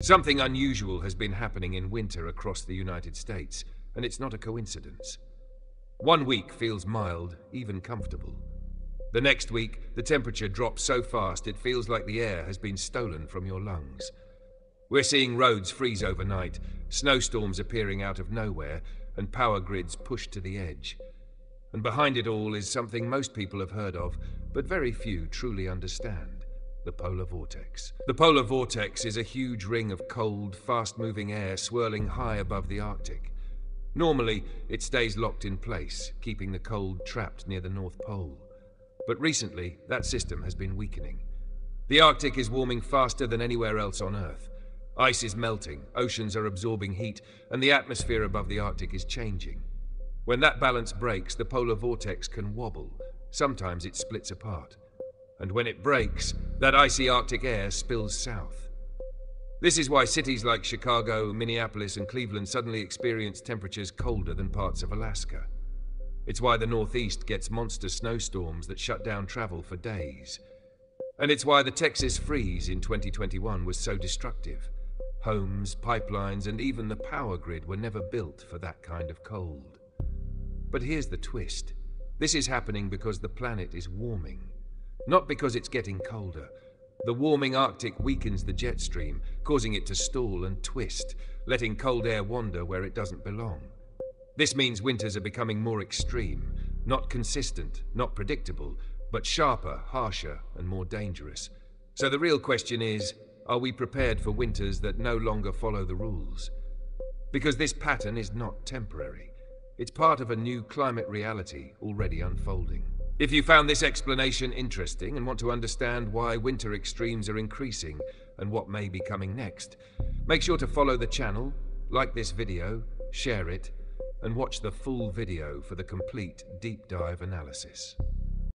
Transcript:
Something unusual has been happening in winter across the United States, and it's not a coincidence. One week feels mild, even comfortable. The next week, the temperature drops so fast it feels like the air has been stolen from your lungs. We're seeing roads freeze overnight, snowstorms appearing out of nowhere, and power grids pushed to the edge. And behind it all is something most people have heard of, but very few truly understand the polar vortex. The polar vortex is a huge ring of cold, fast moving air swirling high above the Arctic. Normally, it stays locked in place, keeping the cold trapped near the North Pole. But recently, that system has been weakening. The Arctic is warming faster than anywhere else on Earth. Ice is melting, oceans are absorbing heat, and the atmosphere above the Arctic is changing. When that balance breaks, the polar vortex can wobble. Sometimes it splits apart. And when it breaks, that icy Arctic air spills south. This is why cities like Chicago, Minneapolis, and Cleveland suddenly experience temperatures colder than parts of Alaska. It's why the Northeast gets monster snowstorms that shut down travel for days. And it's why the Texas freeze in 2021 was so destructive. Homes, pipelines, and even the power grid were never built for that kind of cold. But here's the twist this is happening because the planet is warming, not because it's getting colder. The warming Arctic weakens the jet stream, causing it to stall and twist, letting cold air wander where it doesn't belong. This means winters are becoming more extreme, not consistent, not predictable, but sharper, harsher, and more dangerous. So the real question is are we prepared for winters that no longer follow the rules? Because this pattern is not temporary. It's part of a new climate reality already unfolding. If you found this explanation interesting and want to understand why winter extremes are increasing and what may be coming next, make sure to follow the channel, like this video, share it, and watch the full video for the complete deep dive analysis.